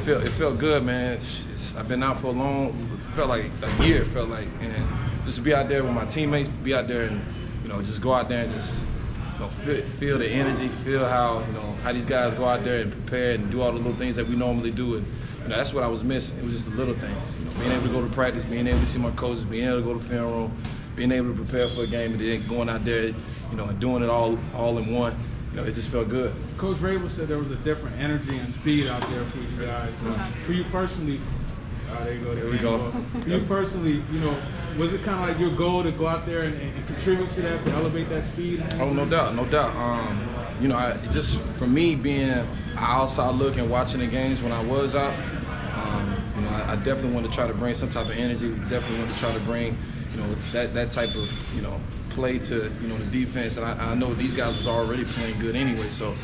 felt it felt good, man. It's, it's, I've been out for a long, felt like a year. Felt like, and just to be out there with my teammates, be out there and you know just go out there and just you know feel, feel the energy, feel how you know how these guys go out there and prepare and do all the little things that we normally do, and you know that's what I was missing. It was just the little things, you know, being able to go to practice, being able to see my coaches, being able to go to film room, being able to prepare for a game, and then going out there, you know, and doing it all all in one. You know, it just felt good. Coach Vrabel said there was a different energy and speed out there for you guys. For you personally, oh, there you go. There we go. For you personally, you know, was it kind of like your goal to go out there and, and contribute to that, to elevate that speed? Oh, no doubt, no doubt. Um, you know, I, just for me being outside look and watching the games when I was out, um, you know, I, I, definitely want to try to bring some type of energy. Definitely want to try to bring, you know, that that type of, you know, play to, you know, the defense. And I, I know these guys was already playing good anyway. So,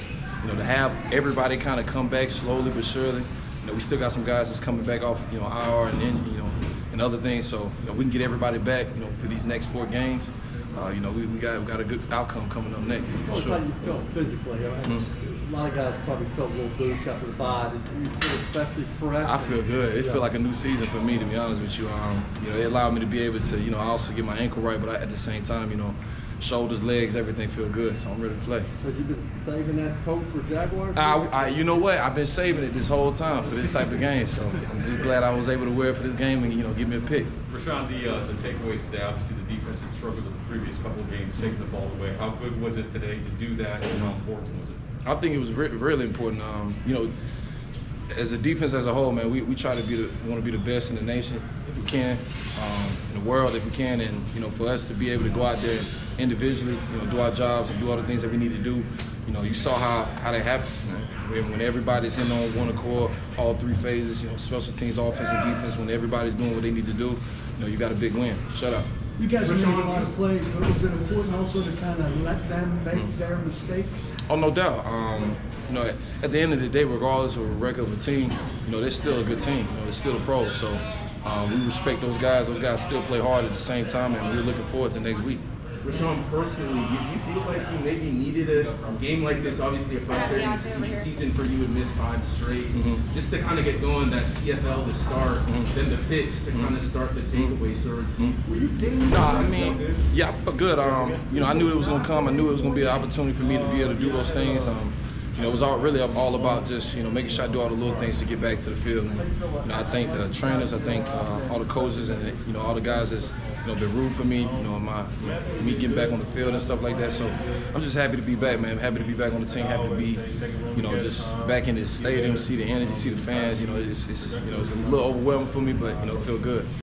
you know, to have everybody kind of come back slowly but surely. You know, we still got some guys that's coming back off, you know, IR and then, you know, and other things. So, you know, we can get everybody back, you know, for these next four games. Uh, you know, we, we got we got a good outcome coming up next. For sure. how you felt physically. I mean, mm-hmm. A lot of guys probably felt a little boost after the bye. Did you feel especially fresh? I feel good. It yeah. felt like a new season for me, to be honest with you. Um, you know, it allowed me to be able to, you know, also get my ankle right, but I, at the same time, you know, shoulders, legs, everything feel good, so I'm ready to play. So you been saving that coat for Jaguars? I, I, you know what? I've been saving it this whole time for this type of game, so I'm just glad I was able to wear it for this game and you know give me a pick. Rashaan, the uh, the takeaways today, obviously the defense had struggled in the previous couple of games taking the ball away. How good was it today to do that, and how important was it? I think it was re really important. Um, you know, as a defense as a whole, man, we, we try to be the want to be the best in the nation if we can, um, in the world if we can, and you know, for us to be able to go out there individually, you know, do our jobs and do all the things that we need to do. You know, you saw how how that happens, man. When, when everybody's in on one accord, all three phases, you know, special teams, offense, and defense. When everybody's doing what they need to do, you know, you got a big win. Shut up. You guys made a lot of plays, but was it important also to kind of let them make their mistakes? Oh, no doubt. Um, you know, at the end of the day, regardless of a record of a team, you know, they're still a good team. You know, they're still a pro. So um, we respect those guys. Those guys still play hard at the same time, and we're looking forward to next week. Rashaan, personally, do you feel like you maybe needed a game like this? Obviously, a frustrating season for you to miss five straight. Mm -hmm. Just to kind of get going, that TFL to start, mm -hmm. then the picks to kind of start the takeaway surge. Mm -hmm. Were you thinking? No, I mean, yeah, I felt good. Um, you know, I knew it was going to come. I knew it was going to be an opportunity for me to be able to do those things. Um, you know, it was all really all about just you know making sure I do all the little things to get back to the field. And you know, I think the trainers, I think uh, all the coaches, and you know all the guys that's you know been rooting for me. You know, my me getting back on the field and stuff like that. So I'm just happy to be back, man. Happy to be back on the team. Happy to be, you know, just back in this stadium, see the energy, see the fans. You know, it's, it's you know it's a little overwhelming for me, but you know, feel good.